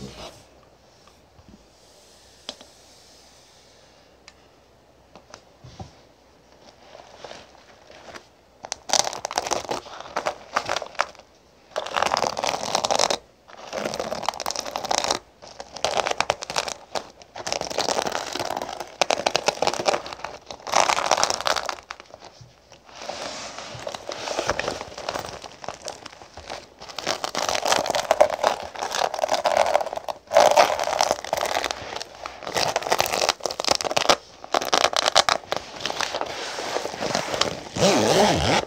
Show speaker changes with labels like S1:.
S1: Yeah. Uhum.